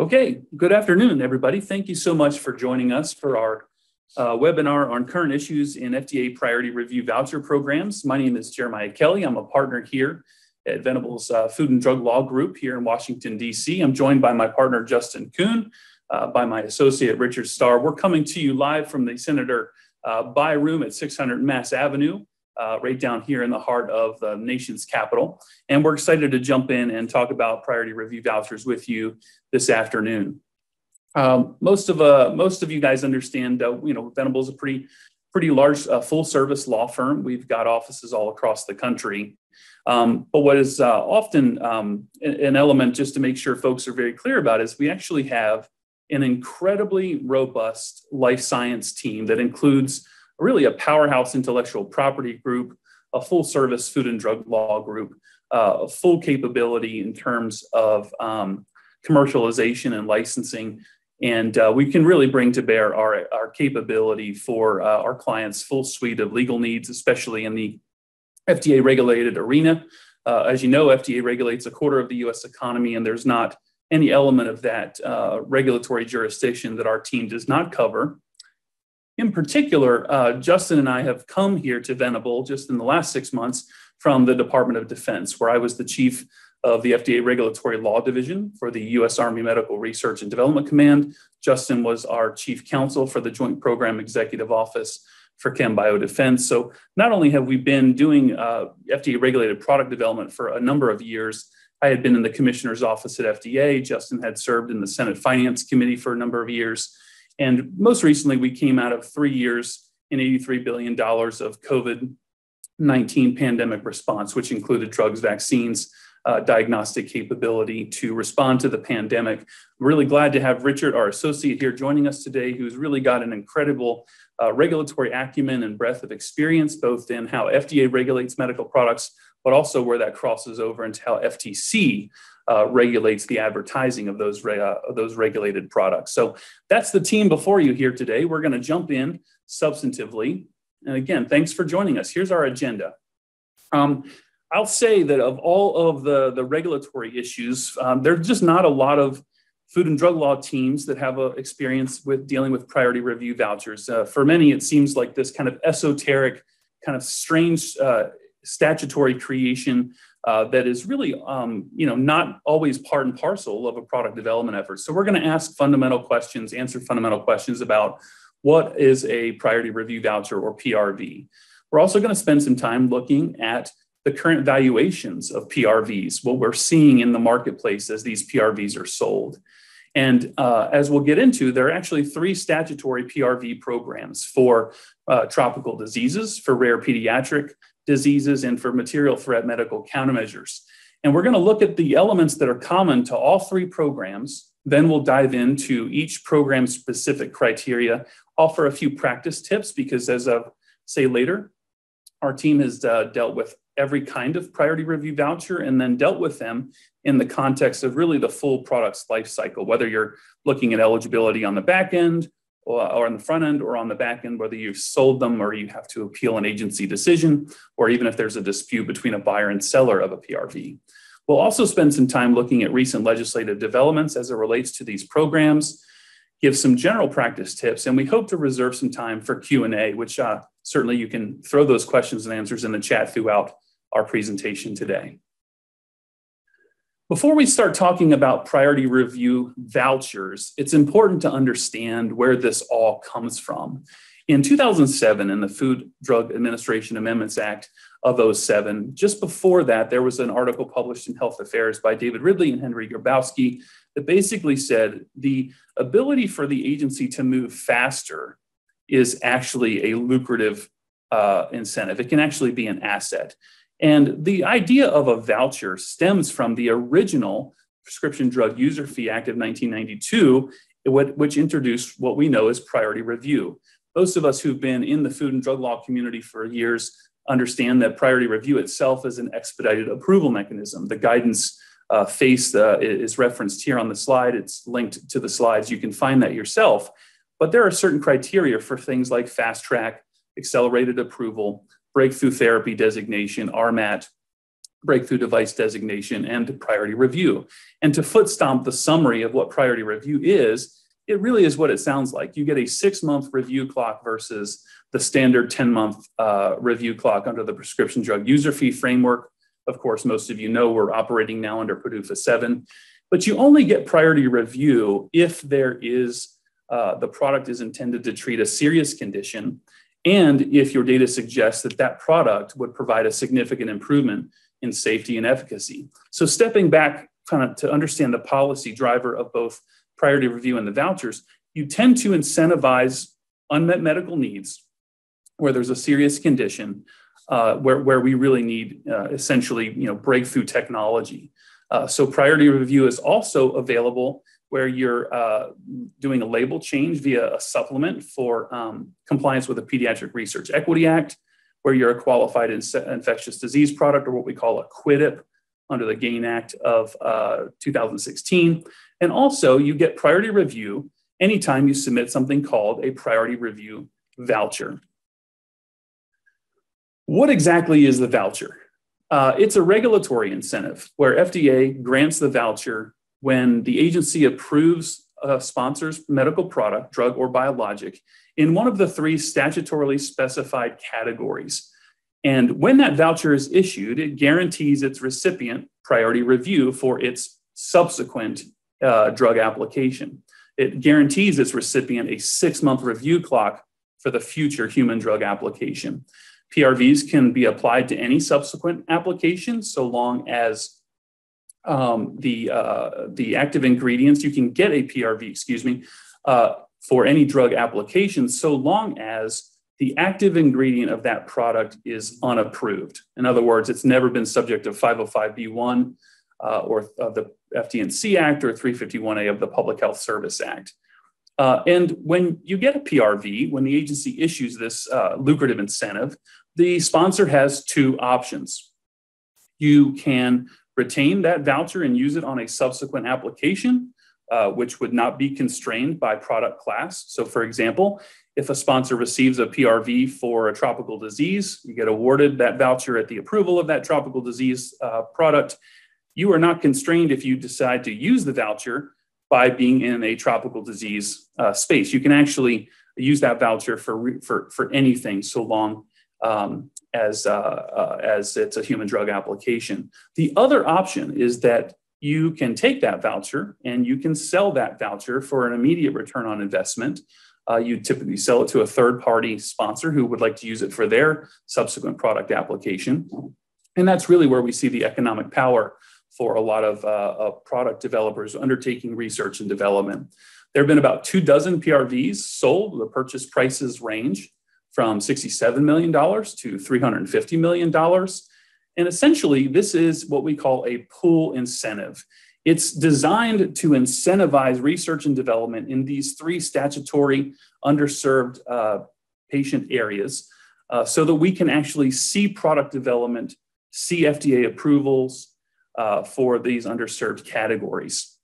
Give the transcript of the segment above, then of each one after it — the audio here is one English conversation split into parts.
Okay, good afternoon, everybody. Thank you so much for joining us for our uh, webinar on current issues in FDA priority review voucher programs. My name is Jeremiah Kelly. I'm a partner here at Venable's uh, Food and Drug Law Group here in Washington, D.C. I'm joined by my partner, Justin Kuhn, uh, by my associate, Richard Starr. We're coming to you live from the Senator uh, Bayh Room at 600 Mass Avenue uh, right down here in the heart of the nation's capital. And we're excited to jump in and talk about priority review vouchers with you this afternoon. Um, most of uh, most of you guys understand, uh, you know, Venable is a pretty pretty large uh, full service law firm. We've got offices all across the country. Um, but what is uh, often um, an element, just to make sure folks are very clear about, is we actually have an incredibly robust life science team that includes really a powerhouse intellectual property group, a full service food and drug law group, uh, full capability in terms of um, commercialization and licensing. And uh, we can really bring to bear our, our capability for uh, our clients' full suite of legal needs, especially in the FDA regulated arena. Uh, as you know, FDA regulates a quarter of the US economy, and there's not any element of that uh, regulatory jurisdiction that our team does not cover. In particular, uh, Justin and I have come here to Venable just in the last six months from the Department of Defense, where I was the chief of the FDA Regulatory Law Division for the U.S. Army Medical Research and Development Command. Justin was our chief counsel for the Joint Program Executive Office for Chem Biodefense. So not only have we been doing uh, FDA regulated product development for a number of years, I had been in the commissioner's office at FDA. Justin had served in the Senate Finance Committee for a number of years. And most recently, we came out of three years and $83 billion of COVID 19 pandemic response, which included drugs, vaccines, uh, diagnostic capability to respond to the pandemic. Really glad to have Richard, our associate here, joining us today, who's really got an incredible uh, regulatory acumen and breadth of experience, both in how FDA regulates medical products, but also where that crosses over into how FTC uh, regulates the advertising of those, uh, those regulated products. So that's the team before you here today. We're going to jump in substantively. And again, thanks for joining us. Here's our agenda. Um, I'll say that of all of the, the regulatory issues, um, there's just not a lot of food and drug law teams that have a experience with dealing with priority review vouchers. Uh, for many, it seems like this kind of esoteric, kind of strange uh, statutory creation uh, that is really, um, you know, not always part and parcel of a product development effort. So we're going to ask fundamental questions, answer fundamental questions about what is a priority review voucher or PRV. We're also going to spend some time looking at the current valuations of PRVs, what we're seeing in the marketplace as these PRVs are sold. And uh, as we'll get into, there are actually three statutory PRV programs for uh, tropical diseases, for rare pediatric diseases and for material threat medical countermeasures. And we're going to look at the elements that are common to all three programs. Then we'll dive into each program specific criteria, offer a few practice tips because, as of say later, our team has uh, dealt with every kind of priority review voucher and then dealt with them in the context of really the full product's life cycle, whether you're looking at eligibility on the back end or, on the front end or on the back end, whether you've sold them or you have to appeal an agency decision, or even if there's a dispute between a buyer and seller of a PRV. We'll also spend some time looking at recent legislative developments as it relates to these programs, give some general practice tips, and we hope to reserve some time for Q&A, which uh, certainly you can throw those questions and answers in the chat throughout our presentation today. Before we start talking about priority review vouchers, it's important to understand where this all comes from. In 2007, in the Food Drug Administration Amendments Act of 07, just before that, there was an article published in Health Affairs by David Ridley and Henry Grabowski that basically said the ability for the agency to move faster is actually a lucrative uh, incentive. It can actually be an asset. And the idea of a voucher stems from the original Prescription Drug User Fee Act of 1992, which introduced what we know as priority review. Most of us who've been in the food and drug law community for years understand that priority review itself is an expedited approval mechanism. The guidance uh, face uh, is referenced here on the slide. It's linked to the slides. You can find that yourself. But there are certain criteria for things like fast track, accelerated approval, breakthrough therapy designation, RMAT, breakthrough device designation and priority review. And to foot stomp the summary of what priority review is, it really is what it sounds like. You get a six month review clock versus the standard 10 month uh, review clock under the prescription drug user fee framework. Of course, most of you know we're operating now under PDUFA 7, but you only get priority review if there is uh, the product is intended to treat a serious condition and if your data suggests that that product would provide a significant improvement in safety and efficacy. So stepping back kind of to understand the policy driver of both priority review and the vouchers, you tend to incentivize unmet medical needs where there's a serious condition uh, where, where we really need uh, essentially you know breakthrough technology. Uh, so priority review is also available where you're uh, doing a label change via a supplement for um, compliance with the Pediatric Research Equity Act, where you're a qualified in- infectious disease product or what we call a QIDP under the GAIN Act of uh, 2016. And also, you get priority review anytime you submit something called a priority review voucher. What exactly is the voucher? Uh, it's a regulatory incentive where FDA grants the voucher when the agency approves a sponsor's medical product, drug or biologic, in one of the three statutorily specified categories. And when that voucher is issued, it guarantees its recipient priority review for its subsequent uh, drug application. It guarantees its recipient a six month review clock for the future human drug application. PRVs can be applied to any subsequent application so long as um, the uh, the active ingredients. You can get a PRV, excuse me, uh, for any drug application, so long as the active ingredient of that product is unapproved. In other words, it's never been subject of 505b1 uh, or of the FD&C Act or 351A of the Public Health Service Act. Uh, and when you get a PRV, when the agency issues this uh, lucrative incentive, the sponsor has two options. You can retain that voucher and use it on a subsequent application, uh, which would not be constrained by product class. So, for example, if a sponsor receives a PRV for a tropical disease, you get awarded that voucher at the approval of that tropical disease uh, product. You are not constrained if you decide to use the voucher by being in a tropical disease uh, space. You can actually use that voucher for, for, for anything so long um, as, uh, uh, as it's a human drug application. The other option is that you can take that voucher and you can sell that voucher for an immediate return on investment. Uh, you typically sell it to a third party sponsor who would like to use it for their subsequent product application. And that's really where we see the economic power for a lot of, uh, of product developers undertaking research and development. There have been about two dozen PRVs sold. The purchase prices range from $67 million to $350 million. And essentially, this is what we call a pool incentive. It's designed to incentivize research and development in these three statutory underserved uh, patient areas uh, so that we can actually see product development, see FDA approvals uh, for these underserved categories.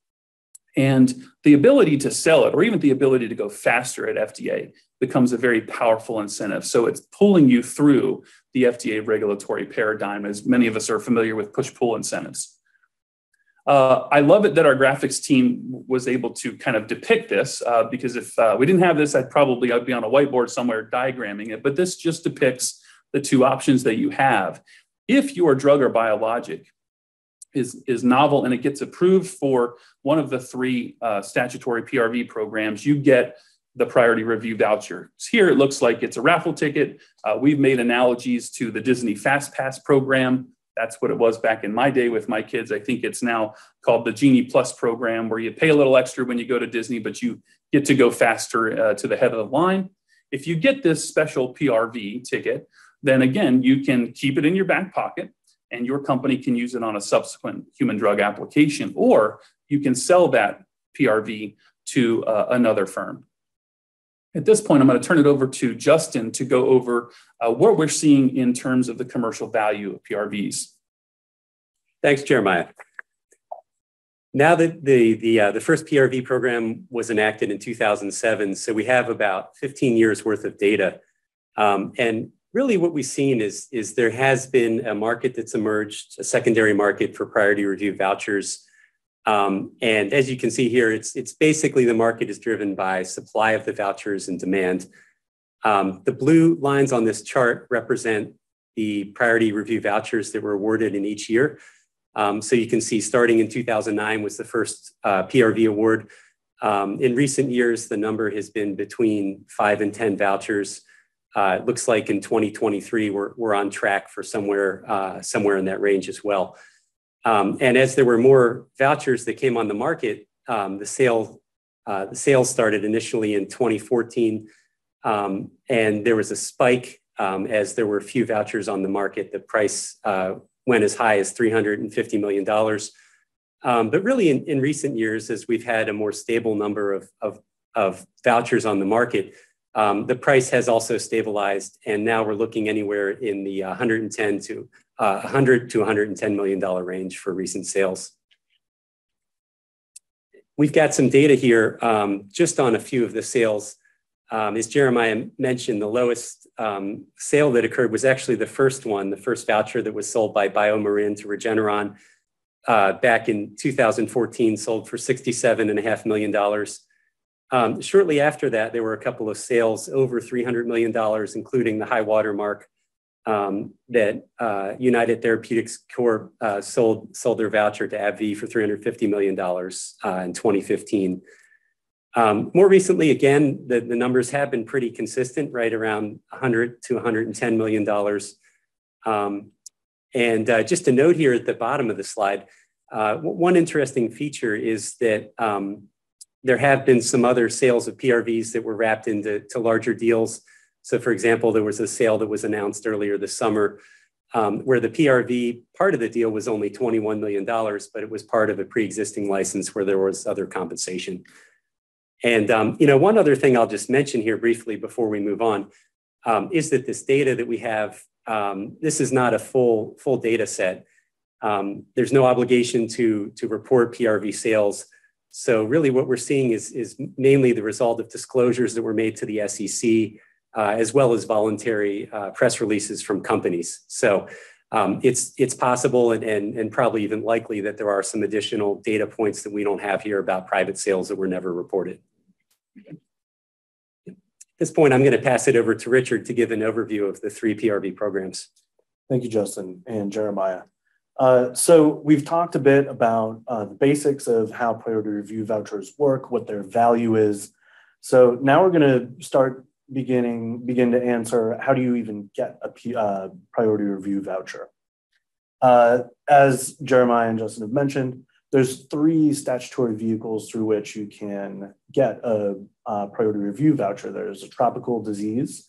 And the ability to sell it, or even the ability to go faster at FDA, becomes a very powerful incentive. So it's pulling you through the FDA regulatory paradigm, as many of us are familiar with push pull incentives. Uh, I love it that our graphics team was able to kind of depict this uh, because if uh, we didn't have this, I'd probably I'd be on a whiteboard somewhere diagramming it. But this just depicts the two options that you have. If your drug or biologic is, is novel and it gets approved for one of the three uh, statutory PRV programs, you get the priority review voucher. Here it looks like it's a raffle ticket. Uh, we've made analogies to the Disney Fast Pass program. That's what it was back in my day with my kids. I think it's now called the Genie Plus program, where you pay a little extra when you go to Disney, but you get to go faster uh, to the head of the line. If you get this special PRV ticket, then again, you can keep it in your back pocket and your company can use it on a subsequent human drug application, or you can sell that PRV to uh, another firm. At this point, I'm going to turn it over to Justin to go over uh, what we're seeing in terms of the commercial value of PRVs. Thanks, Jeremiah. Now that the, the, uh, the first PRV program was enacted in 2007, so we have about 15 years worth of data. Um, and really what we've seen is, is there has been a market that's emerged, a secondary market for priority review vouchers. Um, and as you can see here, it's, it's basically the market is driven by supply of the vouchers and demand. Um, the blue lines on this chart represent the priority review vouchers that were awarded in each year. Um, so you can see starting in 2009 was the first uh, PRV award. Um, in recent years, the number has been between five and 10 vouchers. Uh, it looks like in 2023, we're, we're on track for somewhere, uh, somewhere in that range as well. Um, and as there were more vouchers that came on the market, um, the sale, uh, the sales started initially in 2014, um, and there was a spike um, as there were a few vouchers on the market. The price uh, went as high as $350 million. Um, but really, in, in, recent years, as we've had a more stable number of, of, of vouchers on the market, um, the price has also stabilized, and now we're looking anywhere in the 110 to uh, 100 to 110 million dollar range for recent sales. We've got some data here um, just on a few of the sales. Um, as Jeremiah mentioned, the lowest um, sale that occurred was actually the first one, the first voucher that was sold by BioMarin to Regeneron uh, back in 2014, sold for $67.5 million. Um, shortly after that, there were a couple of sales over $300 million, including the high water mark um, that uh, United Therapeutics Corp uh, sold, sold their voucher to AbbVie for $350 million uh, in 2015. Um, more recently, again, the, the numbers have been pretty consistent, right around 100 to 110 million dollars. Um, and uh, just a note here at the bottom of the slide, uh, one interesting feature is that um, there have been some other sales of PRVs that were wrapped into larger deals. So for example, there was a sale that was announced earlier this summer um, where the PRV part of the deal was only $21 million, but it was part of a pre-existing license where there was other compensation. And um, you know, one other thing I'll just mention here briefly before we move on um, is that this data that we have, um, this is not a full full data set. Um, there's no obligation to to report PRV sales so really what we're seeing is, is mainly the result of disclosures that were made to the SEC, uh, as well as voluntary uh, press releases from companies. So um, it's, it's possible and, and, and probably even likely that there are some additional data points that we don't have here about private sales that were never reported. At this point, I'm going to pass it over to Richard to give an overview of the three PRV programs. Thank you, Justin and Jeremiah. Uh, so we've talked a bit about uh, the basics of how priority review vouchers work, what their value is. So now we're going to start beginning begin to answer how do you even get a P, uh, priority review voucher? Uh, as Jeremiah and Justin have mentioned, there's three statutory vehicles through which you can get a, a priority review voucher. There's a tropical disease,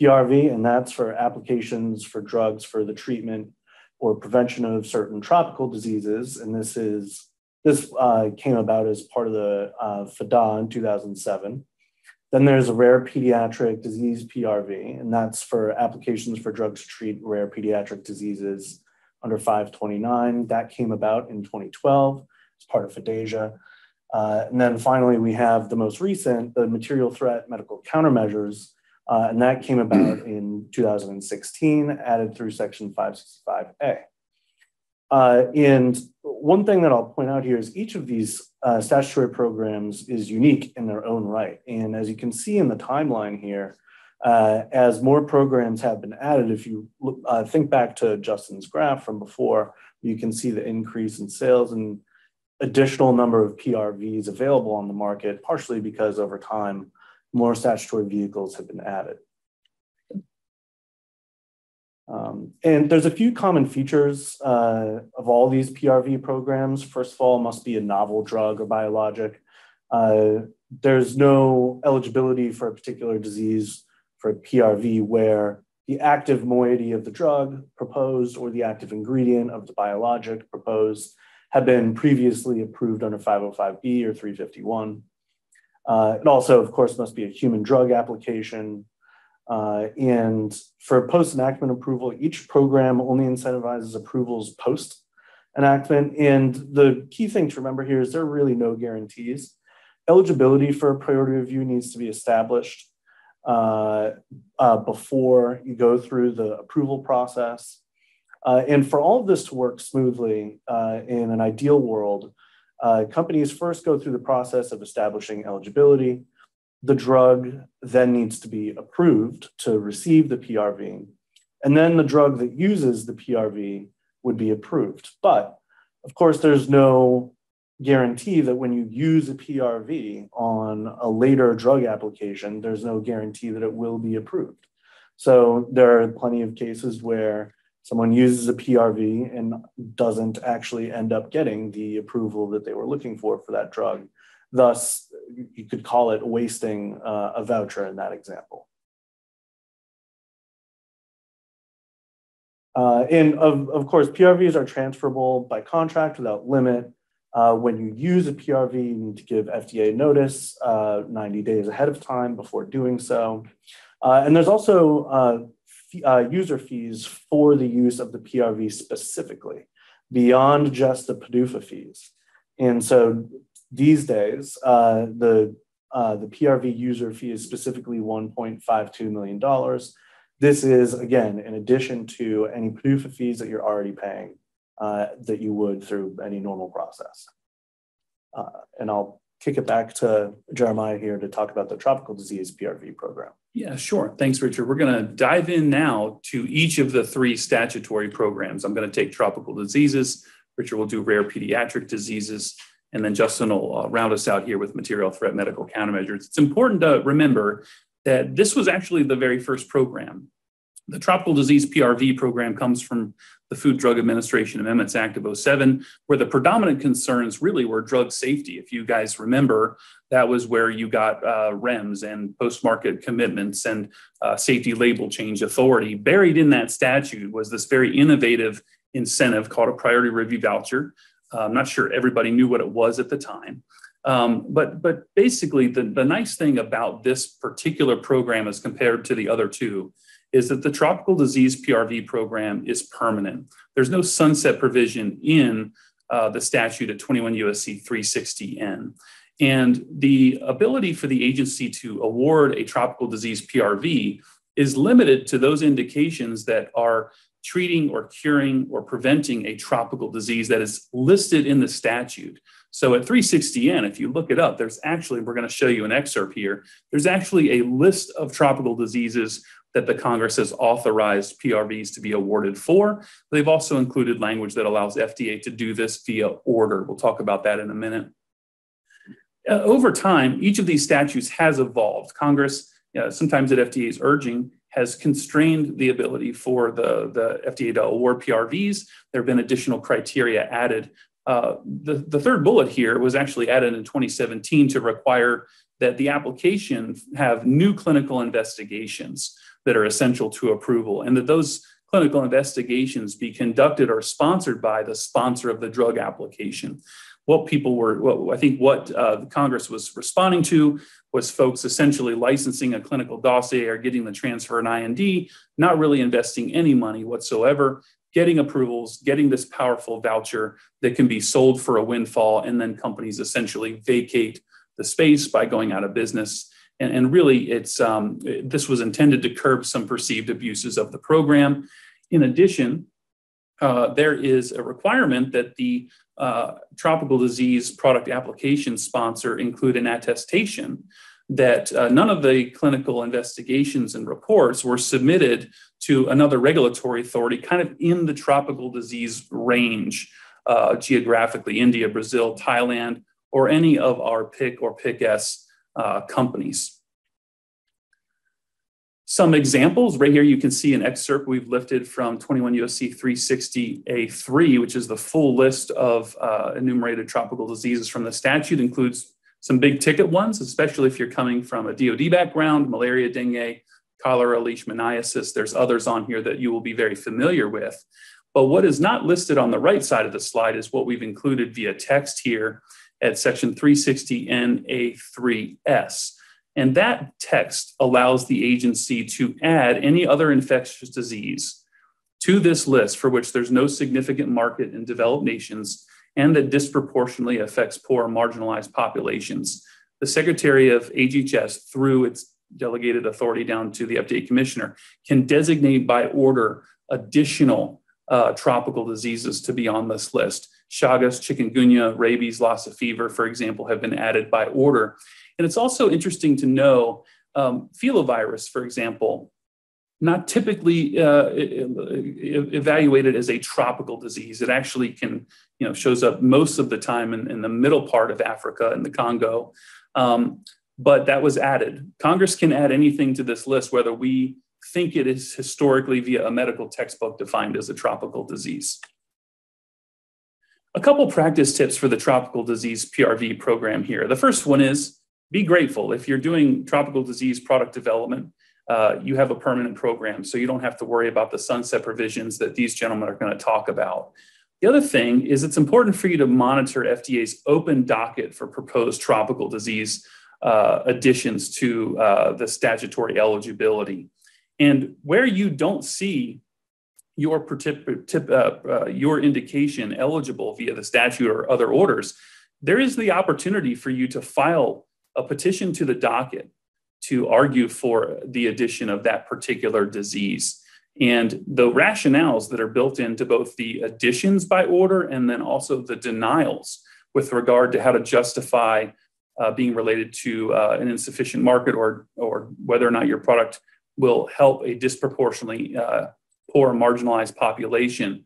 PRV, and that's for applications for drugs for the treatment or prevention of certain tropical diseases. And this is this uh, came about as part of the uh, FDAA in 2007. Then there's a rare pediatric disease PRV, and that's for applications for drugs to treat rare pediatric diseases under 529. That came about in 2012 as part of FDASIA. Uh, and then finally, we have the most recent, the material threat medical countermeasures, uh, and that came about in 2016, added through Section 565A. Uh, and one thing that I'll point out here is each of these uh, statutory programs is unique in their own right. And as you can see in the timeline here, uh, as more programs have been added, if you look, uh, think back to Justin's graph from before, you can see the increase in sales and additional number of PRVs available on the market, partially because over time, more statutory vehicles have been added. Um, and there's a few common features uh, of all these PRV programs. First of all, must be a novel drug or biologic. Uh, there's no eligibility for a particular disease for a PRV where the active moiety of the drug proposed or the active ingredient of the biologic proposed have been previously approved under 505B or 351. Uh, it also, of course, must be a human drug application. Uh, and for post enactment approval, each program only incentivizes approvals post enactment. And the key thing to remember here is there are really no guarantees. Eligibility for a priority review needs to be established. uh, uh, before you go through the approval process. Uh, and for all of this to work smoothly uh, in an ideal world, uh, companies first go through the process of establishing eligibility. The drug then needs to be approved to receive the PRV. And then the drug that uses the PRV would be approved. But of course, there's no guarantee that when you use a PRV on a later drug application, there's no guarantee that it will be approved. So there are plenty of cases where someone uses a PRV and doesn't actually end up getting the approval that they were looking for for that drug. Thus, you could call it wasting uh, a voucher in that example. Uh, and of, of course, PRVs are transferable by contract without limit. Uh, when you use a PRV, you need to give FDA notice uh, 90 days ahead of time before doing so. Uh, and there's also uh, user fees for the use of the PRV specifically, beyond just the PDUFA fees. And so these days, uh, the uh, the PRV user fee is specifically $1.52 million. This is, again, in addition to any PDUFA fees that you're already paying uh, that you would through any normal process. Uh, and I'll kick it back to Jeremiah here to talk about the tropical disease PRV program. Yeah, sure. Thanks, Richard. We're going to dive in now to each of the three statutory programs. I'm going to take tropical diseases. Richard will do rare pediatric diseases. And then Justin will uh, round us out here with material threat medical countermeasures. It's important to remember that this was actually the very first program. The tropical disease PRV program comes from the Food Drug Administration Amendments Act of 07, where the predominant concerns really were drug safety. If you guys remember, that was where you got uh, REMS and post market commitments and uh, safety label change authority. Buried in that statute was this very innovative incentive called a priority review voucher. Uh, I'm not sure everybody knew what it was at the time. Um, but but basically, the, the nice thing about this particular program as compared to the other two is that the tropical disease PRV program is permanent. There's no sunset provision in uh, the statute at 21 USC 360N. And the ability for the agency to award a tropical disease PRV is limited to those indications that are treating or curing or preventing a tropical disease that is listed in the statute. So at 360N, if you look it up, there's actually, we're going to show you an excerpt here, there's actually a list of tropical diseases that the Congress has authorized PRVs to be awarded for. They've also included language that allows FDA to do this via order. We'll talk about that in a minute. Uh, over time, each of these statutes has evolved. Congress, uh, sometimes at FDA's urging, has constrained the ability for the, the FDA to award PRVs. There have been additional criteria added. Uh, the, the third bullet here was actually added in 2017 to require that the application have new clinical investigations that are essential to approval, and that those clinical investigations be conducted or sponsored by the sponsor of the drug application. What people were, what, I think what uh, Congress was responding to was folks essentially licensing a clinical dossier or getting the transfer an IND, not really investing any money whatsoever, getting approvals, getting this powerful voucher that can be sold for a windfall, and then companies essentially vacate the space by going out of business and, and really, it's um, this was intended to curb some perceived abuses of the program. In addition, uh, there is a requirement that the uh, tropical disease product application sponsor include an attestation that uh, none of the clinical investigations and reports were submitted to another regulatory authority kind of in the tropical disease range uh, geographically India, Brazil, Thailand, or any of our PIC or PIC-S uh, companies. Some examples right here, you can see an excerpt we've lifted from 21 USC 360A3, which is the full list of uh, enumerated tropical diseases from the statute, includes some big ticket ones, especially if you're coming from a DoD background, malaria, dengue, cholera, leishmaniasis. There's others on here that you will be very familiar with. But what is not listed on the right side of the slide is what we've included via text here at section 360NA3S. And that text allows the agency to add any other infectious disease to this list for which there's no significant market in developed nations and that disproportionately affects poor marginalized populations. The Secretary of HHS, through its delegated authority down to the update commissioner, can designate by order additional uh, tropical diseases to be on this list. Chagas, chikungunya, rabies, Lassa fever, for example, have been added by order. And it's also interesting to know um, filovirus, for example, not typically uh, evaluated as a tropical disease. It actually can, you know, shows up most of the time in, in the middle part of Africa in the Congo. Um, but that was added. Congress can add anything to this list, whether we think it is historically via a medical textbook defined as a tropical disease. A couple practice tips for the tropical disease PRV program here. The first one is be grateful. If you're doing tropical disease product development, uh, you have a permanent program, so you don't have to worry about the sunset provisions that these gentlemen are going to talk about. The other thing is it's important for you to monitor FDA's open docket for proposed tropical disease uh, additions to uh, the statutory eligibility. And where you don't see your, uh, uh, your indication eligible via the statute or other orders, there is the opportunity for you to file a petition to the docket to argue for the addition of that particular disease. And the rationales that are built into both the additions by order and then also the denials with regard to how to justify uh, being related to uh, an insufficient market or, or whether or not your product will help a disproportionately uh, poor marginalized population.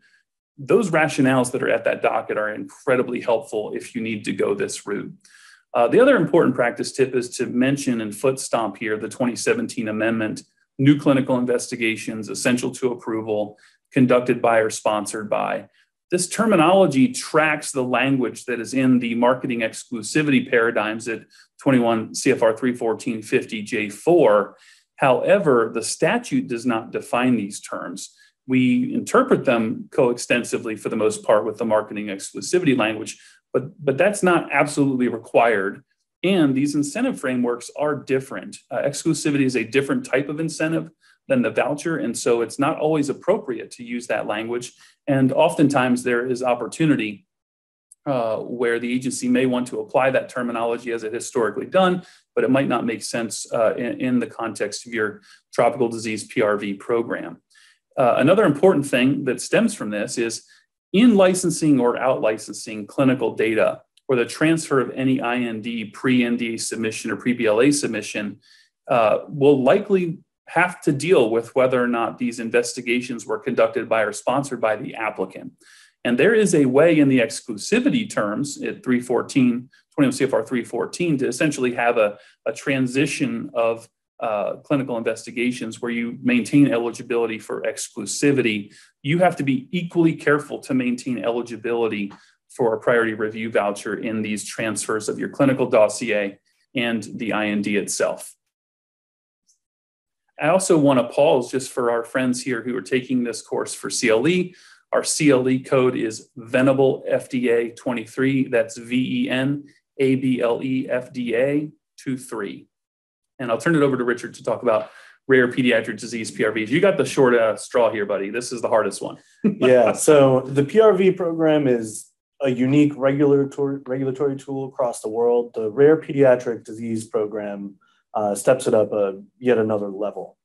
Those rationales that are at that docket are incredibly helpful if you need to go this route. Uh, the other important practice tip is to mention and foot stomp here the 2017 amendment, new clinical investigations essential to approval, conducted by or sponsored by. This terminology tracks the language that is in the marketing exclusivity paradigms at 21 CFR 31450 J4. However, the statute does not define these terms. We interpret them coextensively for the most part with the marketing exclusivity language, but but that's not absolutely required. And these incentive frameworks are different. Uh, exclusivity is a different type of incentive than the voucher and so it's not always appropriate to use that language. And oftentimes there is opportunity uh, where the agency may want to apply that terminology as it historically done, but it might not make sense uh, in, in, the context of your tropical disease PRV program. Uh, another important thing that stems from this is in licensing or out licensing clinical data or the transfer of any IND pre NDA submission or pre BLA submission uh, will likely have to deal with whether or not these investigations were conducted by or sponsored by the applicant. And there is a way in the exclusivity terms at 314, 21 CFR 314 to essentially have a, a transition of uh, clinical investigations where you maintain eligibility for exclusivity, you have to be equally careful to maintain eligibility for a priority review voucher in these transfers of your clinical dossier and the IND itself. I also want to pause just for our friends here who are taking this course for CLE. Our CLE code is Venable FDA 23. That's V E N A B L E F D A 23. And I'll turn it over to Richard to talk about rare pediatric disease PRVs. You got the short uh, straw here, buddy. This is the hardest one. yeah. So the PRV program is a unique regulatory regulatory tool across the world. The rare pediatric disease program uh, steps it up a yet another level.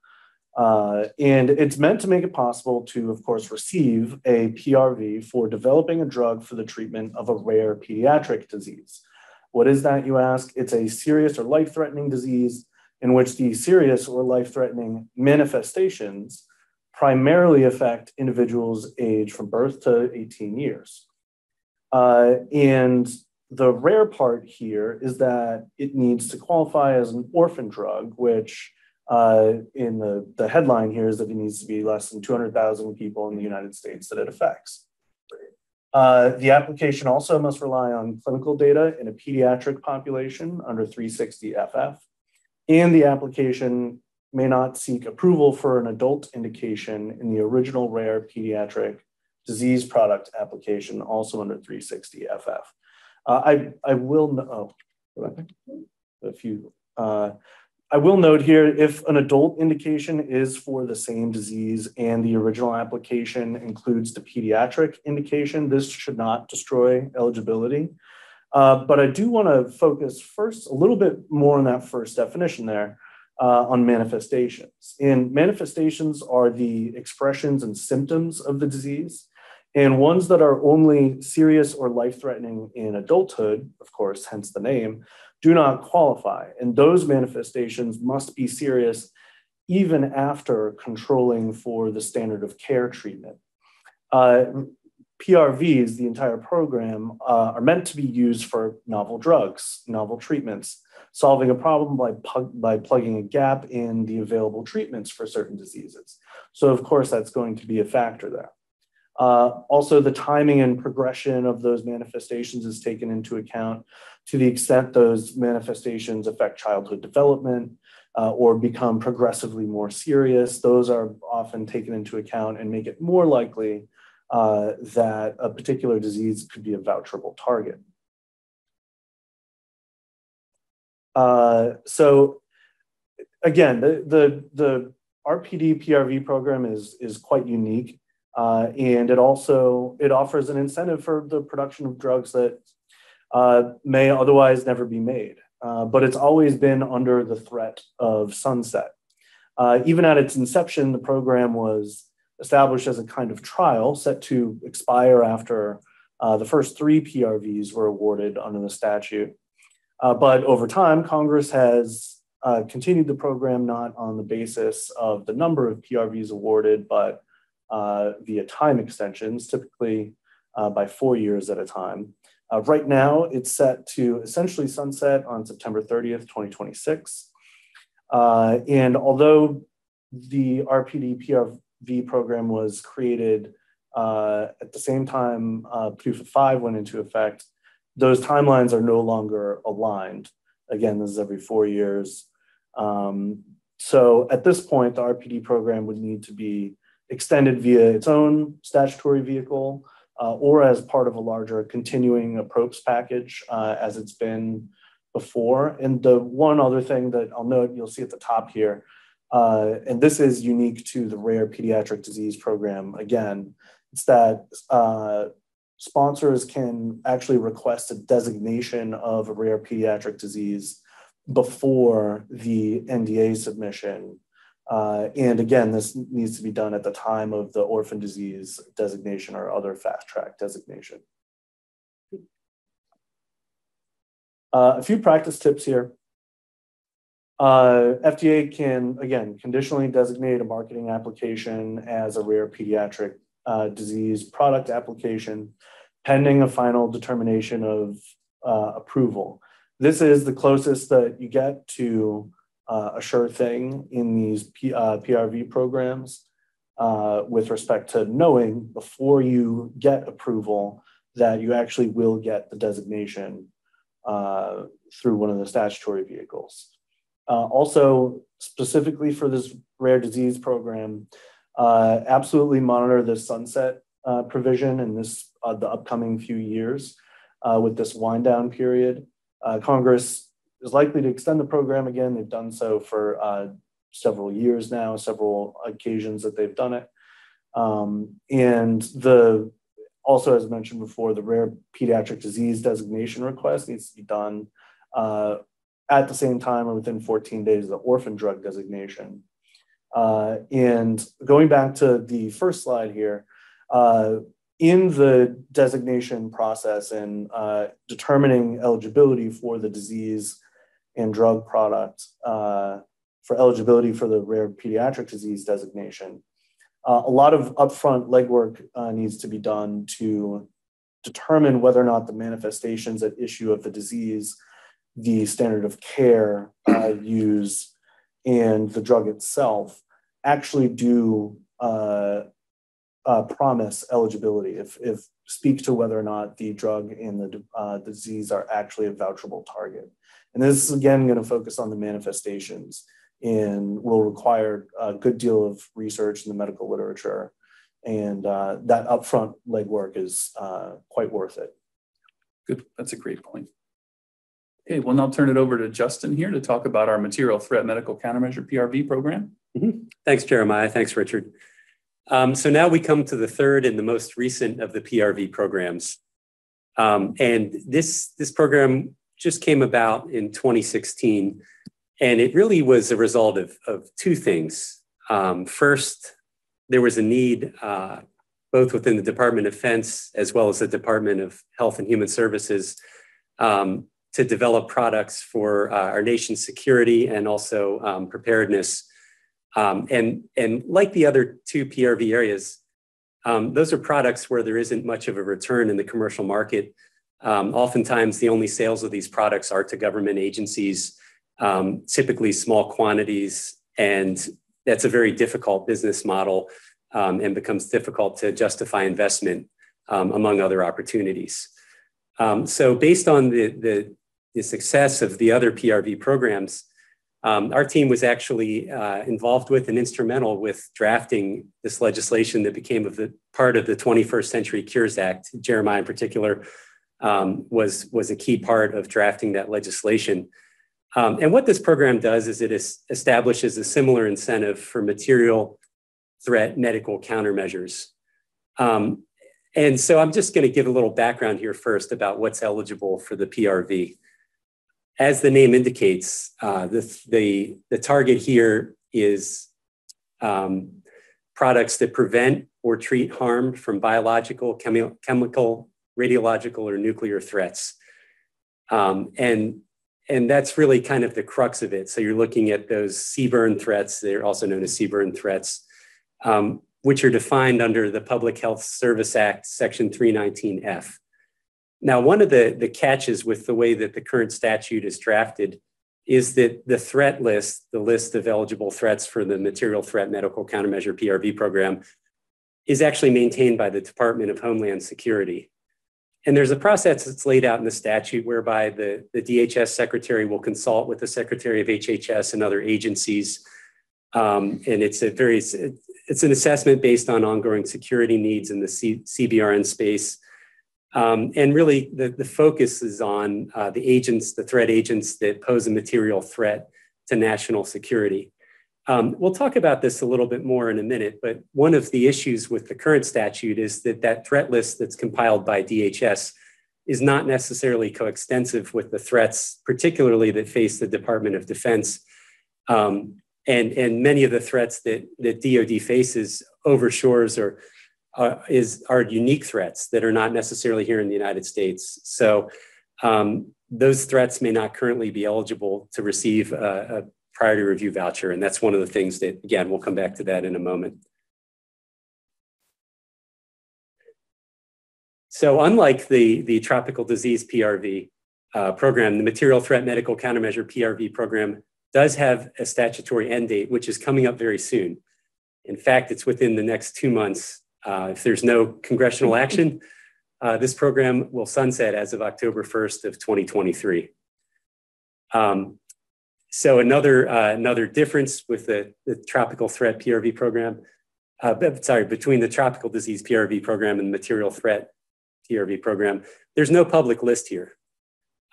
Uh, and it's meant to make it possible to, of course, receive a PRV for developing a drug for the treatment of a rare pediatric disease. What is that, you ask? It's a serious or life threatening disease in which the serious or life threatening manifestations primarily affect individuals aged from birth to 18 years. Uh, and the rare part here is that it needs to qualify as an orphan drug, which uh, in the, the headline here is that it needs to be less than 200,000 people in the United States that it affects. Uh, the application also must rely on clinical data in a pediatric population under 360 FF and the application may not seek approval for an adult indication in the original rare pediatric disease product application, also under 360 FF. Uh, I, I will know, oh, a few. Uh, I will note here if an adult indication is for the same disease and the original application includes the pediatric indication, this should not destroy eligibility. Uh, but I do want to focus first a little bit more on that first definition there. uh, on manifestations. And manifestations are the expressions and symptoms of the disease. And ones that are only serious or life threatening in adulthood, of course, hence the name, do not qualify. And those manifestations must be serious even after controlling for the standard of care treatment. Uh, PRVs, the entire program, uh, are meant to be used for novel drugs, novel treatments, solving a problem by, by plugging a gap in the available treatments for certain diseases. So, of course, that's going to be a factor there. Uh, also, the timing and progression of those manifestations is taken into account to the extent those manifestations affect childhood development uh, or become progressively more serious. Those are often taken into account and make it more likely uh, that a particular disease could be a voucherable target. Uh, so again, the, the, the RPD PRV program is, is quite unique. Uh, and it also it offers an incentive for the production of drugs that uh, may otherwise never be made. Uh, but it's always been under the threat of sunset. Uh, even at its inception, the program was established as a kind of trial set to expire after uh, the first three PRVs were awarded under the statute. Uh, but over time, Congress has uh, continued the program not on the basis of the number of PRVs awarded, but uh, via time extensions, typically uh, by four years at a time. Uh, right now, it's set to essentially sunset on September 30th, 2026. and although the RPD PRV V program was created uh, at the same time uh, PDUFA 5 went into effect, those timelines are no longer aligned. Again, this is every four years. Um, so at this point, the RPD program would need to be extended via its own statutory vehicle uh, or as part of a larger continuing approach package uh, as it's been before. And the one other thing that I'll note, you'll see at the top here, uh, and this is unique to the rare pediatric disease program. Again, it's that uh, sponsors can actually request a designation of a rare pediatric disease before the NDA submission. Uh, and again, this needs to be done at the time of the orphan disease designation or other fast track designation. Uh, a few practice tips here. Uh, FDA can, again, conditionally designate a marketing application as a rare pediatric uh, disease product application pending a final determination of uh, approval. This is the closest that you get to uh, a sure thing in these P, uh, PRV programs uh, with respect to knowing before you get approval that you actually will get the designation through one of the statutory vehicles. Uh, also, specifically for this rare disease program, uh, absolutely monitor the sunset uh, provision in this uh, the upcoming few years uh, with this wind down period. Uh, Congress is likely to extend the program again. They've done so for several years now, several occasions that they've done it. Um, and the also, as mentioned before, the rare pediatric disease designation request needs to be done uh, at the same time or within 14 days of the orphan drug designation. Uh, and going back to the first slide here, uh, in the designation process and uh, determining eligibility for the disease and drug product uh, for eligibility for the rare pediatric disease designation, uh, a lot of upfront legwork uh, needs to be done to determine whether or not the manifestations at issue of the disease the standard of care uh, use and the drug itself actually do uh, uh, promise eligibility if, if speak to whether or not the drug and the uh, disease are actually a voucherable target. And this is again going to focus on the manifestations and will require a good deal of research in the medical literature. And uh, that upfront legwork is uh, quite worth it. Good. That's a great point. Okay, we'll now turn it over to Justin here to talk about our material threat medical countermeasure PRV program. Mm-hmm. Thanks, Jeremiah. Thanks, Richard. Um, so now we come to the third and the most recent of the PRV programs. Um, and this, this program just came about in 2016. and it really was a result of, of two things. Um, first, there was a need uh, both within the Department of Defense as well as the Department of Health and Human Services um, to develop products for uh, our nation's security and also um, preparedness. Um, and, and like the other two PRV areas, um, those are products where there isn't much of a return in the commercial market. Um, oftentimes, the only sales of these products are to government agencies, um, typically small quantities, and that's a very difficult business model um, and becomes difficult to justify investment among other opportunities. Um, so based on the, the, the, success of the other PRV programs, um, our team was actually uh, involved with and instrumental with drafting this legislation that became of the part of the 21st Century Cures Act. Jeremiah in particular um, was, was a key part of drafting that legislation. Um, and what this program does is it is establishes a similar incentive for material threat medical countermeasures. Um, and so I'm just going to give a little background here first about what's eligible for the PRV. As the name indicates, uh, the, the, the target here is um, products that prevent or treat harm from biological, chemi chemical, radiological, or nuclear threats. Um, and, and that's really kind of the crux of it. So you're looking at those CBRN threats, they're also known as CBRN threats, um, which are defined under the Public Health Service Act, Section 319F. Now, one of the, the catches with the way that the current statute is drafted is that the threat list, the list of eligible threats for the Material Threat Medical Countermeasure PRV program, is actually maintained by the Department of Homeland Security. And there's a process that's laid out in the statute whereby the, the DHS secretary will consult with the secretary of HHS and other agencies. Um, and it's a very, it's an assessment based on ongoing security needs in the C, CBRN space. Um, and really, the, the focus is on uh, the agents, the threat agents that pose a material threat to national security. Um, we'll talk about this a little bit more in a minute, but one of the issues with the current statute is that that threat list that's compiled by DHS is not necessarily coextensive with the threats, particularly that face the Department of Defense. Um, and and many of the threats that that DoD faces over shores or uh, is are unique threats that are not necessarily here in the United States. So um, those threats may not currently be eligible to receive a, a priority review voucher, and that's one of the things that again we'll come back to that in a moment. So unlike the, the tropical disease PRV uh, program, the material threat medical countermeasure PRV program does have a statutory end date, which is coming up very soon. In fact, it's within the next two months. Uh, if there's no congressional action, uh, this program will sunset as of October 1st of 2023. Um, so another, uh, another difference with the, the tropical threat PRV program, uh, sorry, between the tropical disease PRV program and the material threat PRV program, there's no public list here.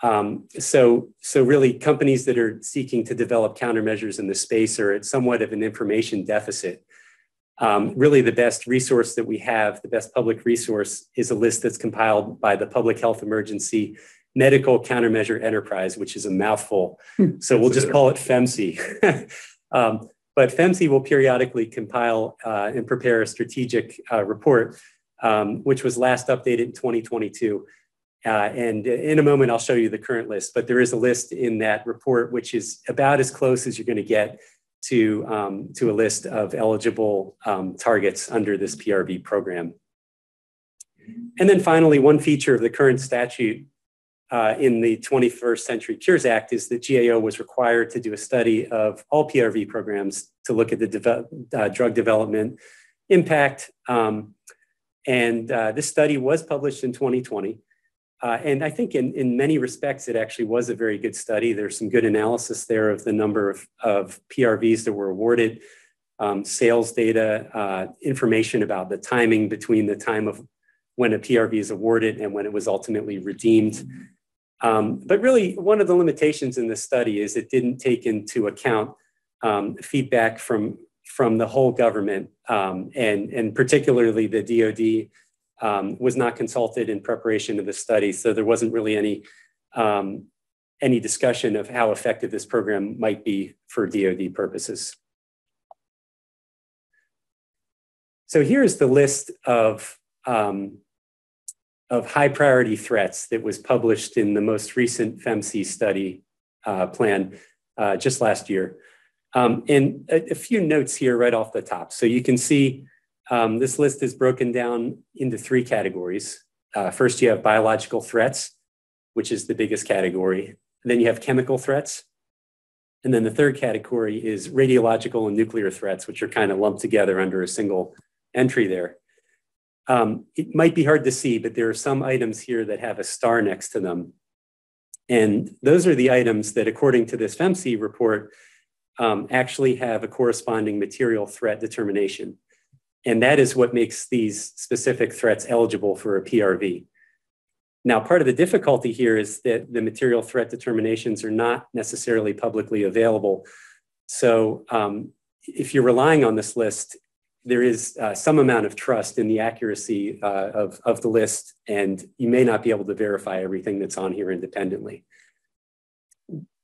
Um, so, so really companies that are seeking to develop countermeasures in the space are at somewhat of an information deficit. Um, really the best resource that we have, the best public resource is a list that's compiled by the Public Health Emergency Medical Countermeasure Enterprise, which is a mouthful. Hmm. so we'll just call it PHEMCE. um, but PHEMCE will periodically compile uh, and prepare a strategic uh, report, um, which was last updated in 2022. Uh, and in a moment, I'll show you the current list, but there is a list in that report, which is about as close as you're going to get to, um, to a list of eligible um, targets under this PRV program. And then finally, one feature of the current statute uh, in the 21st Century Cures Act is that GAO was required to do a study of all PRV programs to look at the de uh, drug development impact. Um, and uh, this study was published in 2020. Uh, and I think in, in many respects, it actually was a very good study. There's some good analysis there of the number of, of PRVs that were awarded, um, sales data, uh, information about the timing between the time of when a PRV is awarded and when it was ultimately redeemed. Um, but really, one of the limitations in this study is it didn't take into account um, feedback from, from the whole government um, and, and particularly the DoD um, was not consulted in preparation of the study. So there wasn't really any um, any discussion of how effective this program might be for DoD purposes. So here's the list of, um, of high priority threats that was published in the most recent PHEMCE study uh, plan uh, just last year. Um, and a, a, few notes here right off the top. So you can see um, this list is broken down into three categories. Uh, first, you have biological threats, which is the biggest category. Then you have chemical threats. And then the third category is radiological and nuclear threats, which are kind of lumped together under a single entry there. Um, it might be hard to see, but there are some items here that have a star next to them. And those are the items that, according to this PHEMCE report, um, actually have a corresponding material threat determination. And that is what makes these specific threats eligible for a PRV. Now, part of the difficulty here is that the material threat determinations are not necessarily publicly available. So um, if you're relying on this list, there is uh, some amount of trust in the accuracy uh, of, of the list, and you may not be able to verify everything that's on here independently.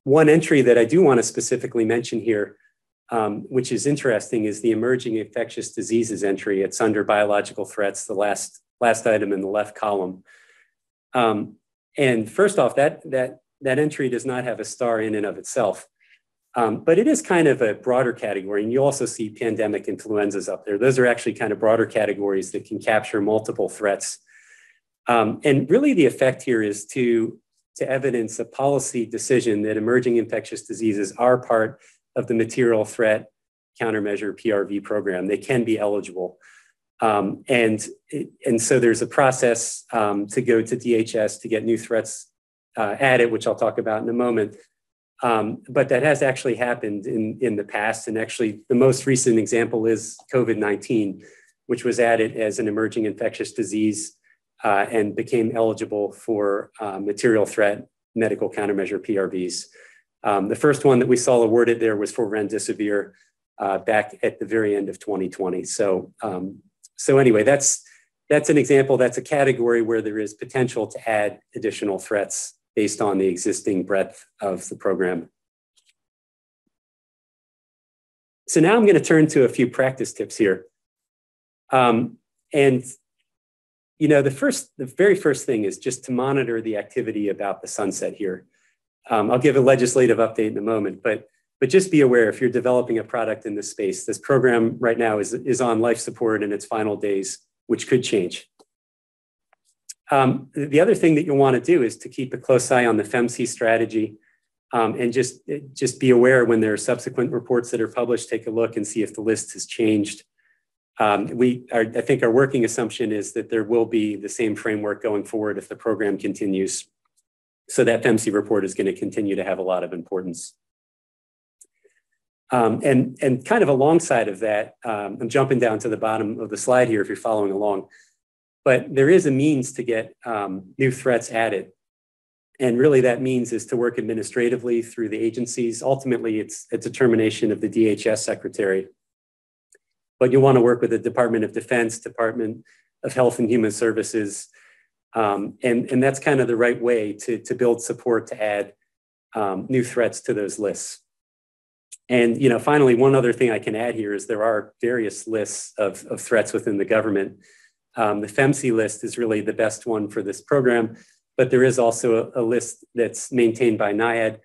One entry that I do want to specifically mention here, um, which is interesting, is the emerging infectious diseases entry. It's under biological threats, the last, last item in the left column. Um, and first off, that, that, that entry does not have a star in and of itself. Um, but it is kind of a broader category. And you also see pandemic influenzas up there. Those are actually kind of broader categories that can capture multiple threats. Um, and really, the effect here is to, to evidence a policy decision that emerging infectious diseases are part of the material threat countermeasure PRV program. They can be eligible. Um, and, and so there's a process um, to go to DHS to get new threats uh, added, which I'll talk about in a moment. Um, but that has actually happened in, in the past. And actually, the most recent example is COVID 19, which was added as an emerging infectious disease uh, and became eligible for uh, material threat medical countermeasure PRVs. Um, the first one that we saw awarded there was for remdesivir uh, back at the very end of 2020. So, um, so anyway, that's that's an example. That's a category where there is potential to add additional threats based on the existing breadth of the program. So now I'm going to turn to a few practice tips here. Um, and you know, the first, the very first thing is just to monitor the activity about the sunset here. Um, I'll give a legislative update in a moment, but but just be aware if you're developing a product in this space, this program right now is, is on life support in its final days, which could change. Um, the other thing that you'll want to do is to keep a close eye on the PHEMCE strategy um, and just, just be aware when there are subsequent reports that are published, take a look and see if the list has changed. Um, we are, I think our working assumption is that there will be the same framework going forward if the program continues. So that PHEMCE report is going to continue to have a lot of importance. Um, and, and kind of alongside of that, um, I'm jumping down to the bottom of the slide here if you're following along. But there is a means to get um, new threats added. And really, that means is to work administratively through the agencies. Ultimately, it's a determination of the DHS secretary. But you want to work with the Department of Defense, Department of Health and Human Services. Um, and, and that's kind of the right way to, to build support to add um, new threats to those lists. And you know, finally, one other thing I can add here is there are various lists of, of threats within the government. Um, the PHEMCE list is really the best one for this program, but there is also a, a list that's maintained by NIAID,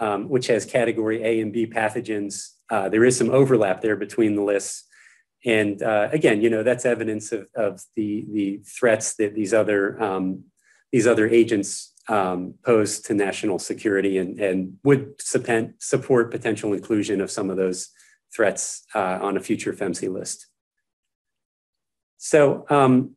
um, which has category A and B pathogens. Uh, there is some overlap there between the lists. And uh, again, you know, that's evidence of, of the, the threats that these other, um, these other agents um, pose to national security and, and would support potential inclusion of some of those threats uh, on a future PHEMCE list. So um,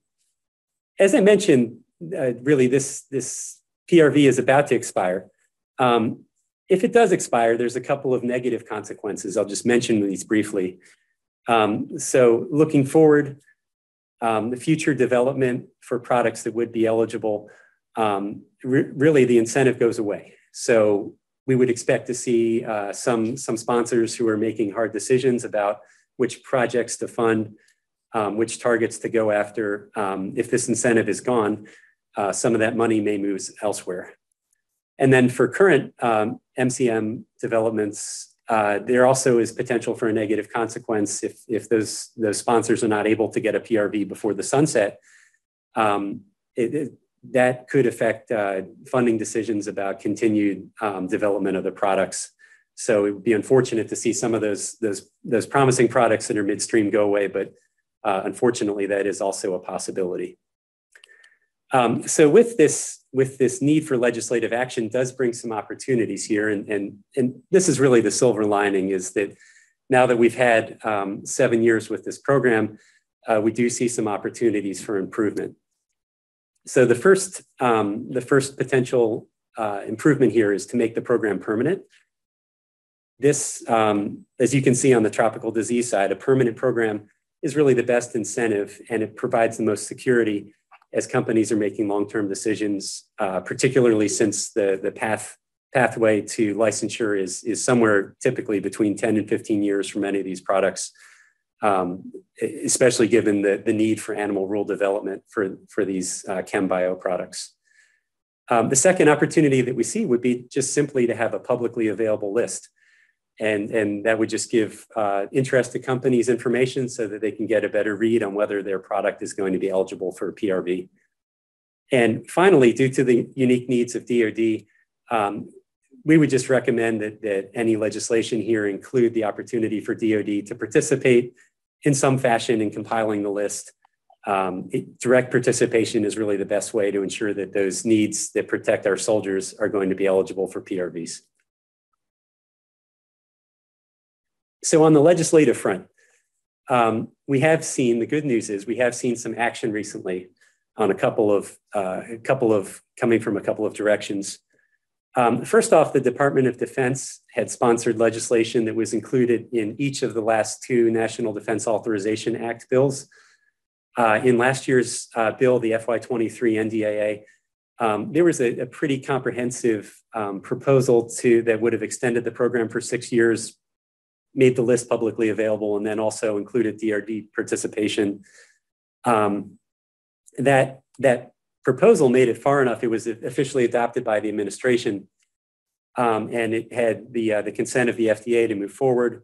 as I mentioned, uh, really this, this PRV is about to expire. Um, if it does expire, there's a couple of negative consequences. I'll just mention these briefly. Um, so looking forward, um, the future development for products that would be eligible, um, re really the incentive goes away. So we would expect to see uh, some, some sponsors who are making hard decisions about which projects to fund um, which targets to go after. Um, if this incentive is gone, uh, some of that money may move elsewhere. And then for current um, MCM developments, uh, there also is potential for a negative consequence if, if those, those sponsors are not able to get a PRV before the sunset. Um, it, it, that could affect uh, funding decisions about continued um, development of the products. So it would be unfortunate to see some of those, those, those promising products that are midstream go away, but uh, unfortunately, that is also a possibility. Um, so with this, with this need for legislative action does bring some opportunities here. And, and, and this is really the silver lining is that now that we've had um, seven years with this program, uh, we do see some opportunities for improvement. So the first, um, the first potential uh, improvement here is to make the program permanent. This, um, as you can see on the tropical disease side, a permanent program is really the best incentive and it provides the most security as companies are making long-term decisions, uh, particularly since the, the path, pathway to licensure is, is somewhere typically between 10 and 15 years for many of these products, um, especially given the, the need for animal rule development for, for these uh, products. Um, the second opportunity that we see would be just simply to have a publicly available list. And, and that would just give uh, interested companies information so that they can get a better read on whether their product is going to be eligible for PRV. And finally, due to the unique needs of DoD, um, we would just recommend that, that any legislation here include the opportunity for DoD to participate in some fashion in compiling the list. Um, it, direct participation is really the best way to ensure that those needs that protect our soldiers are going to be eligible for PRVs. So on the legislative front, um, we have seen, the good news is we have seen some action recently on a couple of, uh, a couple of, coming from a couple of directions. Um, first off, the Department of Defense had sponsored legislation that was included in each of the last two National Defense Authorization Act bills. Uh, in last year's uh, bill, the FY23 NDAA, um, there was a, a pretty comprehensive um, proposal to that would have extended the program for six years made the list publicly available and then also included DoD participation. Um, that, that proposal made it far enough, it was officially adopted by the administration um, and it had the, uh, the consent of the FDA to move forward.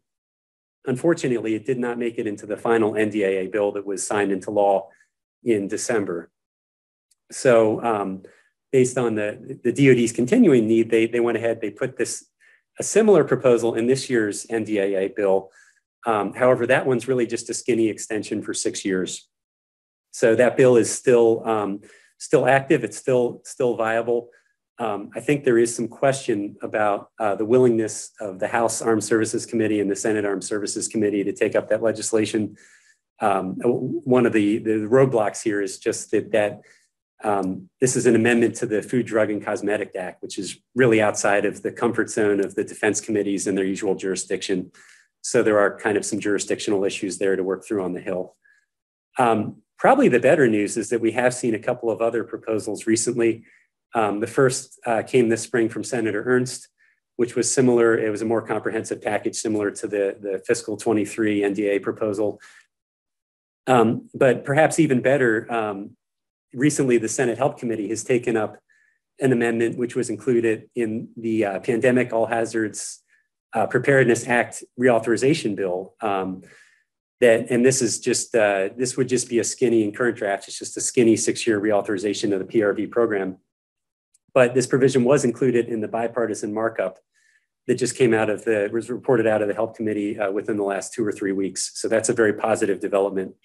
Unfortunately, it did not make it into the final NDAA bill that was signed into law in December. So um, based on the, the DoD's continuing need, they, they went ahead, they put this a similar proposal in this year's NDAA bill. Um, however, that one's really just a skinny extension for six years. So that bill is still um, still active. It's still still viable. Um, I think there is some question about uh, the willingness of the House Armed Services Committee and the Senate Armed Services Committee to take up that legislation. Um, one of the, the roadblocks here is just that that um, this is an amendment to the Food, Drug, and Cosmetic Act, which is really outside of the comfort zone of the defense committees and their usual jurisdiction. So there are kind of some jurisdictional issues there to work through on the Hill. Um, probably the better news is that we have seen a couple of other proposals recently. Um, the first uh, came this spring from Senator Ernst, which was similar. It was a more comprehensive package similar to the, the fiscal 23 NDA proposal. Um, but perhaps even better, um, recently the Senate HELP Committee has taken up an amendment which was included in the uh, Pandemic All Hazards uh, Preparedness Act reauthorization bill. Um, that and this is just uh, this would just be a skinny in current draft. It's just a skinny six-year reauthorization of the PRV program. But this provision was included in the bipartisan markup that just came out of the was reported out of the HELP Committee uh, within the last two or three weeks. So that's a very positive development.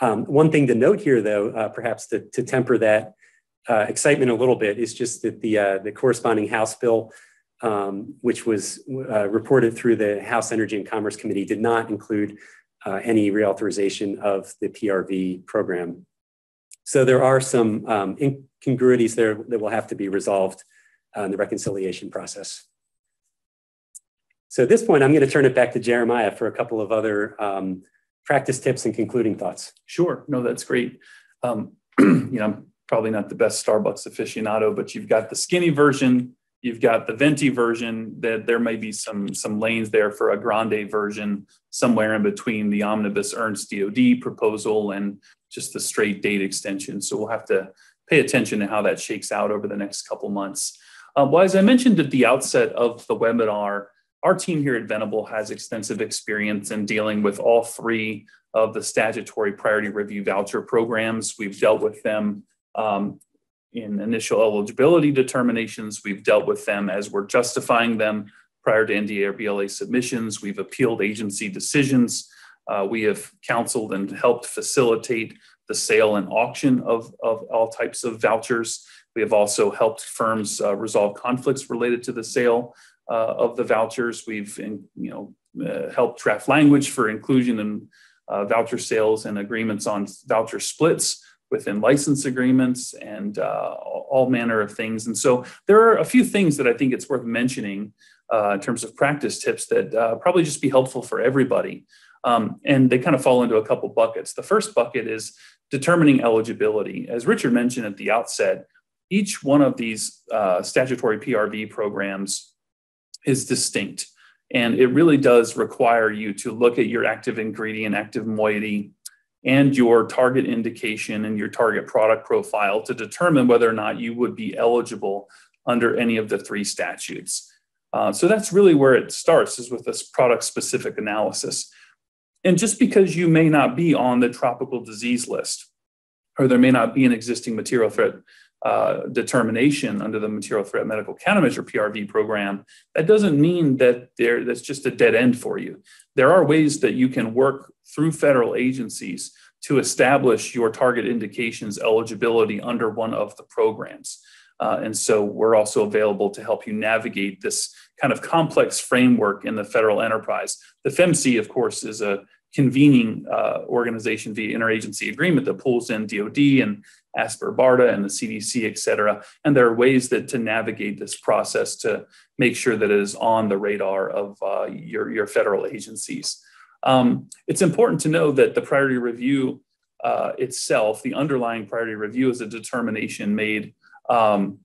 Um, one thing to note here, though, uh, perhaps to, to, temper that uh, excitement a little bit, is just that the, uh, the corresponding House bill, um, which was uh, reported through the House Energy and Commerce Committee, did not include uh, any reauthorization of the PRV program. So there are some um, incongruities there that will have to be resolved uh, in the reconciliation process. So at this point, I'm going to turn it back to Jeremiah for a couple of other um, practice tips and concluding thoughts. Sure. No, that's great. Um, you know, I'm probably not the best Starbucks aficionado, but you've got the skinny version, you've got the venti version. That there may be some some lanes there for a grande version somewhere in between the omnibus Ernst DoD proposal and just the straight date extension. So we'll have to pay attention to how that shakes out over the next couple months. Uh, well, as I mentioned at the outset of the webinar, our team here at Venable has extensive experience in dealing with all three of the statutory priority review voucher programs. We've dealt with them um, in initial eligibility determinations. We've dealt with them as we're justifying them prior to NDA or BLA submissions. We've appealed agency decisions. Uh, we have counseled and helped facilitate the sale and auction of, of all types of vouchers. We have also helped firms uh, resolve conflicts related to the sale of the vouchers. We've in, you know uh, helped draft language for inclusion in uh, voucher sales and agreements on voucher splits within license agreements and uh, all manner of things. And so there are a few things that I think it's worth mentioning uh, in terms of practice tips that uh, probably just be helpful for everybody. Um, and they kind of fall into a couple buckets. The first bucket is determining eligibility. As Richard mentioned at the outset, each one of these uh, statutory PRV programs is distinct. And it really does require you to look at your active ingredient, active moiety, and your target indication and your target product profile to determine whether or not you would be eligible under any of the three statutes. Uh, so that's really where it starts is with this product specific analysis. And just because you may not be on the tropical disease list, or there may not be an existing material threat uh, determination under the material threat medical countermeasure PRV program, that doesn't mean that there that's just a dead end for you. There are ways that you can work through federal agencies to establish your target indications eligibility under one of the programs. Uh, and so we're also available to help you navigate this kind of complex framework in the federal enterprise. The PHEMCE, of course, is a convening uh, organization via interagency agreement that pulls in DoD and ASPR, BARDA, and the CDC, et cetera. And there are ways that to navigate this process to make sure that it is on the radar of uh, your, your federal agencies. Um, it's important to know that the priority review uh, itself, the underlying priority review, is a determination made um,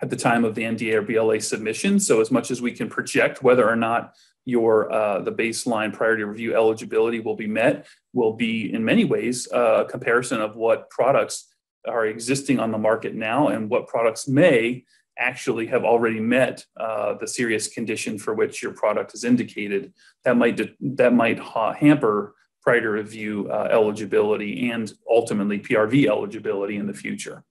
at the time of the NDA or BLA submission. So, as much as we can project whether or not your uh, the baseline priority review eligibility will be met will be in many ways uh, a comparison of what products are existing on the market now and what products may actually have already met uh, the serious condition for which your product is indicated that might that might ha- hamper priority review uh, eligibility and ultimately PRV eligibility in the future.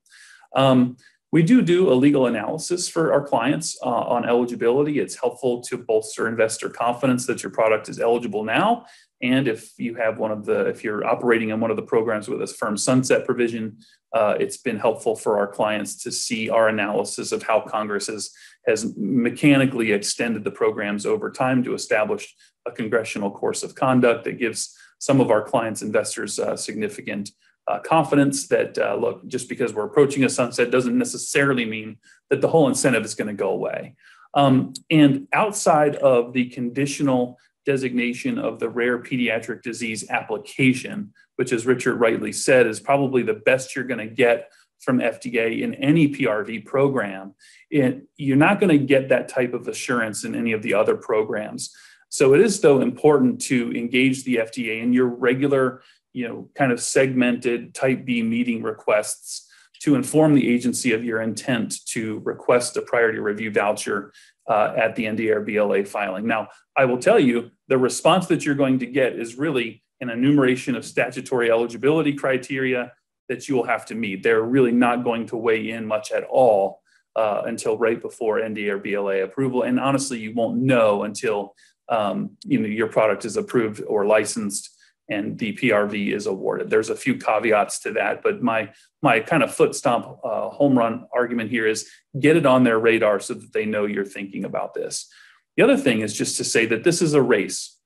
Um, we do do a legal analysis for our clients uh, on eligibility. It's helpful to bolster investor confidence that your product is eligible now. And if you have one of the, if you're operating in one of the programs with a firm sunset provision, uh, it's been helpful for our clients to see our analysis of how Congress has, has mechanically extended the programs over time to establish a congressional course of conduct that gives some of our clients, investors, uh, significant uh, confidence that uh, look, just because we're approaching a sunset doesn't necessarily mean that the whole incentive is going to go away. Um, and outside of the conditional designation of the rare pediatric disease application, which, as Richard rightly said, is probably the best you're going to get from FDA in any PRV program, it, you're not going to get that type of assurance in any of the other programs. So it is though important to engage the FDA in your regular you know, kind of segmented type B meeting requests to inform the agency of your intent to request a priority review voucher uh, at the NDA BLA filing. Now, I will tell you the response that you're going to get is really an enumeration of statutory eligibility criteria that you will have to meet. They're really not going to weigh in much at all uh, until right before NDA or BLA approval. And honestly, you won't know until um, you know your product is approved or licensed and the PRV is awarded. There's a few caveats to that, but my my kind of foot stomp uh, home run argument here is get it on their radar so that they know you're thinking about this. The other thing is just to say that this is a race.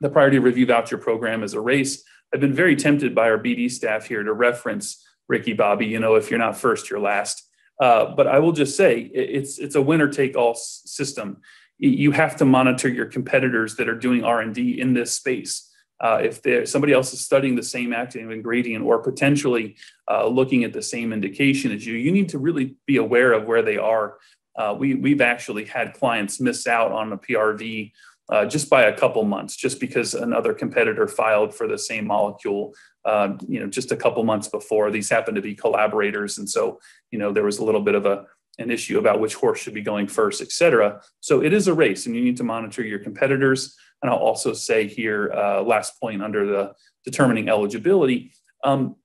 The priority review voucher program is a race. I've been very tempted by our BD staff here to reference Ricky Bobby. You know, if you're not first, you're last. Uh, but I will just say it's it's a winner take all system. You have to monitor your competitors that are doing R and D in this space uh, if there, somebody else is studying the same active ingredient or potentially uh, looking at the same indication as you, you need to really be aware of where they are. Uh, we, we've actually had clients miss out on a PRV uh, just by a couple months, just because another competitor filed for the same molecule, uh, you know, just a couple months before. These happened to be collaborators, and so you know there was a little bit of a an issue about which horse should be going first, et cetera. So it is a race, and you need to monitor your competitors. And I'll also say here, uh, last point under the determining eligibility. Um,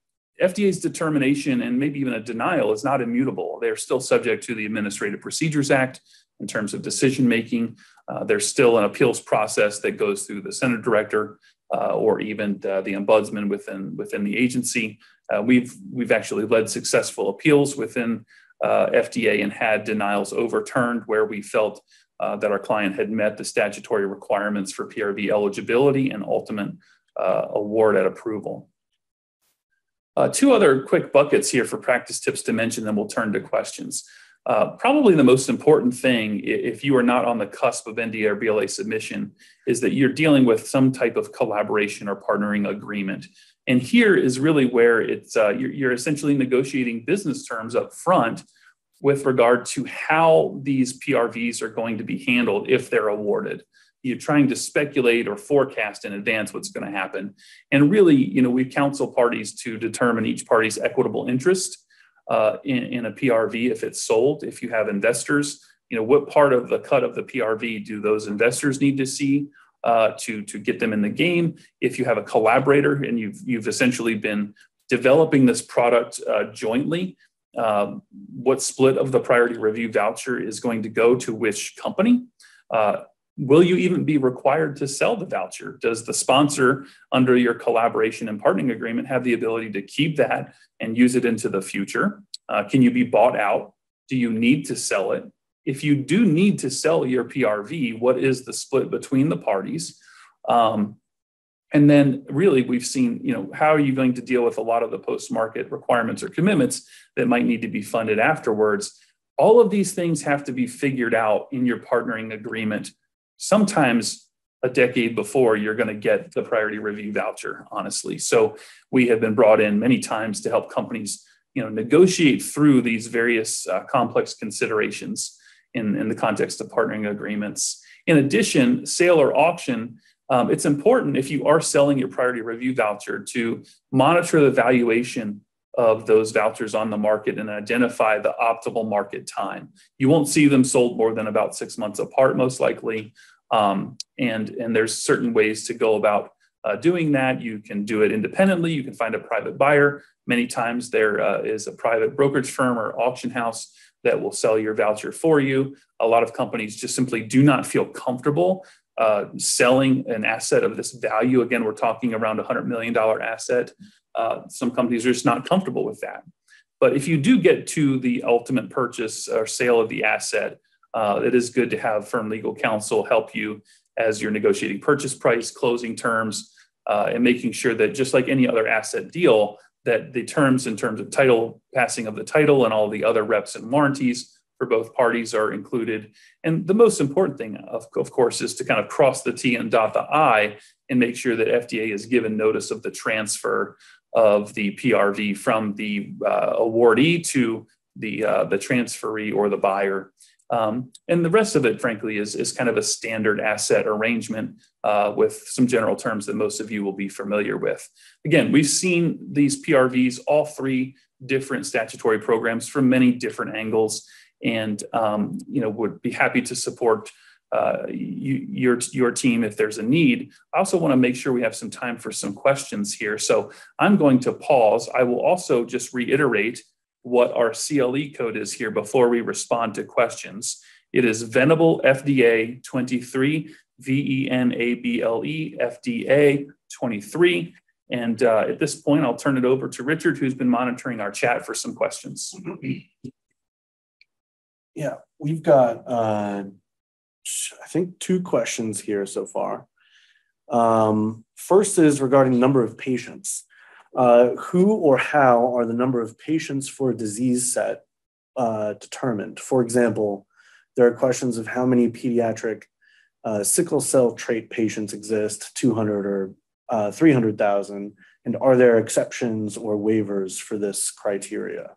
FDA's determination and maybe even a denial is not immutable. They're still subject to the Administrative Procedures Act in terms of decision making. Uh, there's still an appeals process that goes through the center director uh, or even uh, the ombudsman within within the agency. Uh, we've we've actually led successful appeals within uh, FDA and had denials overturned where we felt uh, that our client had met the statutory requirements for PRV eligibility and ultimate award at approval. two other quick buckets here for practice tips to mention, then we'll turn to questions. Uh, probably the most important thing, if you are not on the cusp of NDA or BLA submission, is that you're dealing with some type of collaboration or partnering agreement. And here is really where it's uh, you're, you're essentially negotiating business terms up front with regard to how these PRVs are going to be handled if they're awarded. You're trying to speculate or forecast in advance what's going to happen. And really, you know, we counsel parties to determine each party's equitable interest uh, in, in a PRV if it's sold. If you have investors, you know, what part of the cut of the PRV do those investors need to see uh, to, to get them in the game? If you have a collaborator and you've, you've essentially been developing this product uh, jointly, um, what split of the priority review voucher is going to go to which company? Uh, will you even be required to sell the voucher? Does the sponsor, under your collaboration and partnering agreement, have the ability to keep that and use it into the future? Uh, can you be bought out? Do you need to sell it? If you do need to sell your PRV, what is the split between the parties? Um, and then really we've seen, you know, how are you going to deal with a lot of the post-market requirements or commitments that might need to be funded afterwards? All of these things have to be figured out in your partnering agreement. Sometimes a decade before you're going to get the priority review voucher honestly so we have been brought in many times to help companies you know negotiate through these various uh, complex considerations in, in the context of partnering agreements in addition sale or auction um, it's important if you are selling your priority review voucher to monitor the valuation of those vouchers on the market and identify the optimal market time. You won't see them sold more than about six months apart, most likely. Um, and, and there's certain ways to go about uh, doing that. You can do it independently. You can find a private buyer. Many times there uh, is a private brokerage firm or auction house that will sell your voucher for you. A lot of companies just simply do not feel comfortable uh, selling an asset of this value. Again, we're talking around a $100 million asset. Uh, some companies are just not comfortable with that. But if you do get to the ultimate purchase or sale of the asset, uh, it is good to have firm legal counsel help you as you're negotiating purchase price, closing terms, uh, and making sure that just like any other asset deal, that the terms in terms of title, passing of the title, and all the other reps and warranties for both parties are included. And the most important thing, of, of course, is to kind of cross the T and dot the I and make sure that FDA is given notice of the transfer of the PRV from the uh, awardee to the uh, the transferee or the buyer. Um, and the rest of it, frankly, is, is kind of a standard asset arrangement uh, with some general terms that most of you will be familiar with. Again, we've seen these PRVs, all three different statutory programs from many different angles, and um, you know would be happy to support uh, you, your your team if there's a need. I also want to make sure we have some time for some questions here, so I'm going to pause. I will also just reiterate what our CLE code is here before we respond to questions. It is Venable FDA 23, V E N A B L E FDA 23. And uh, at this point, I'll turn it over to Richard, who's been monitoring our chat for some questions. Yeah, we've got, uh, I think, two questions here so far. Um, first is regarding number of patients. Uh, who or how are the number of patients for a disease set uh, determined? For example, there are questions of how many pediatric uh, sickle cell trait patients exist, 200 or uh, 300,000, and are there exceptions or waivers for this criteria?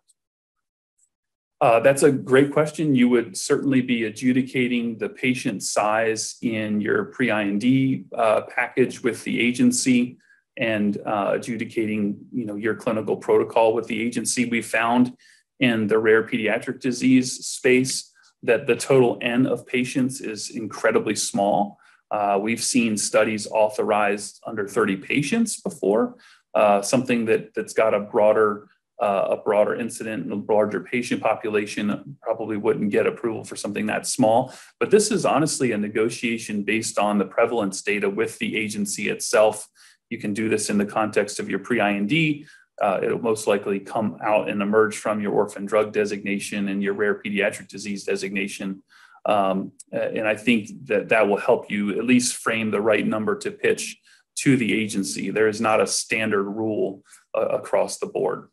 Uh, that's a great question. You would certainly be adjudicating the patient size in your pre-IND uh, package with the agency and uh, adjudicating, you know, your clinical protocol with the agency. We found in the rare pediatric disease space that the total N of patients is incredibly small. Uh, we've seen studies authorized under 30 patients before, uh, something that that's got a broader uh, a broader incident and a larger patient population probably wouldn't get approval for something that small. But this is honestly a negotiation based on the prevalence data with the agency itself. You can do this in the context of your pre IND. Uh, it'll most likely come out and emerge from your orphan drug designation and your rare pediatric disease designation. Um, and I think that that will help you at least frame the right number to pitch to the agency. There is not a standard rule uh, across the board.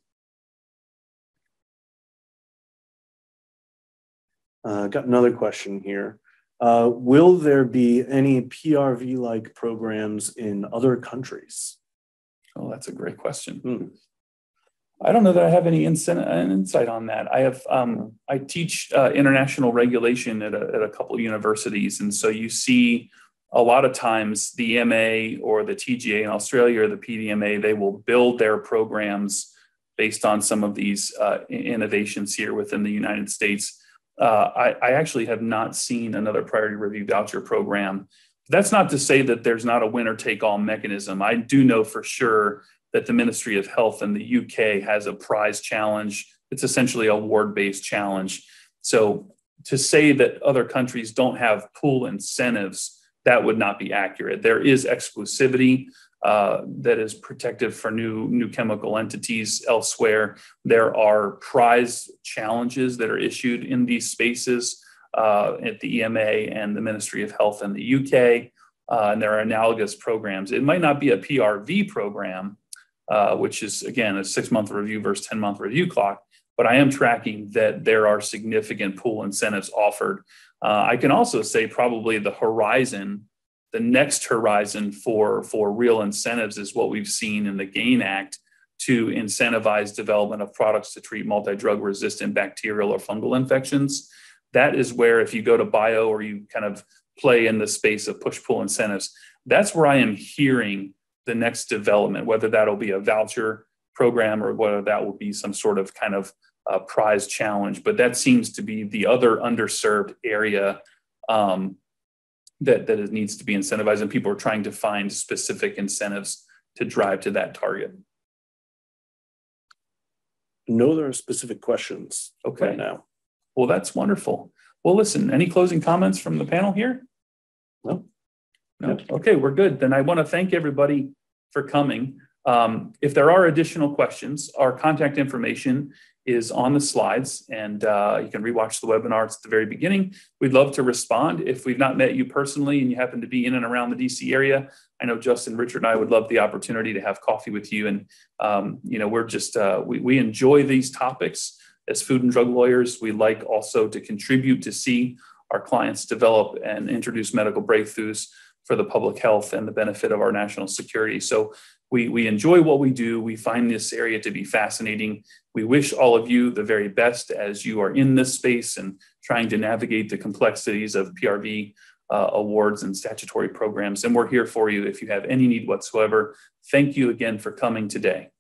Uh, got another question here. Uh, will there be any PRV like programs in other countries? Oh, that's a great question. Hmm. I don't know that I have any insight on that. I have um, I teach uh, international regulation at a, at a couple of universities, and so you see a lot of times the EMA or the TGA in Australia or the PDMA they will build their programs based on some of these uh, innovations here within the United States uh, I, I, actually have not seen another priority review voucher program. That's not to say that there's not a winner take all mechanism. I do know for sure that the Ministry of Health in the UK has a prize challenge. It's essentially a ward based challenge. So to say that other countries don't have pull incentives, that would not be accurate. There is exclusivity uh, that is protective for new new chemical entities elsewhere. There are prize challenges that are issued in these spaces uh, at the EMA and the Ministry of Health in the UK, uh, and there are analogous programs. It might not be a PRV program, uh, which is again a six month review versus ten month review clock. But I am tracking that there are significant pull incentives offered. Uh, I can also say probably the horizon the next horizon for, for real incentives is what we've seen in the GAIN Act to incentivize development of products to treat multi-drug resistant bacterial or fungal infections. That is where if you go to bio or you kind of play in the space of push-pull incentives, that's where I am hearing the next development, whether that'll be a voucher program or whether that will be some sort of kind of uh, prize challenge. But that seems to be the other underserved area um, that that it needs to be incentivized and people are trying to find specific incentives to drive to that target. No there are specific questions okay. right now. Well that's wonderful. Well listen any closing comments from the panel here? No. No? Okay we're good. Then i want to thank everybody for coming. Um, if there are additional questions our contact information is on the slides and uh, you can rewatch the webinar. It's at the very beginning. We'd love to respond. If we've not met you personally and you happen to be in and around the DC area, I know Justin, Richard, and I would love the opportunity to have coffee with you. And, um, you know, we're just, uh, we, we enjoy these topics as food and drug lawyers. We like also to contribute to see our clients develop and introduce medical breakthroughs for the public health and the benefit of our national security. So we, we enjoy what we do. We find this area to be fascinating. We wish all of you the very best as you are in this space and trying to navigate the complexities of PRV uh, awards and statutory programs. And we're here for you if you have any need whatsoever. Thank you again for coming today.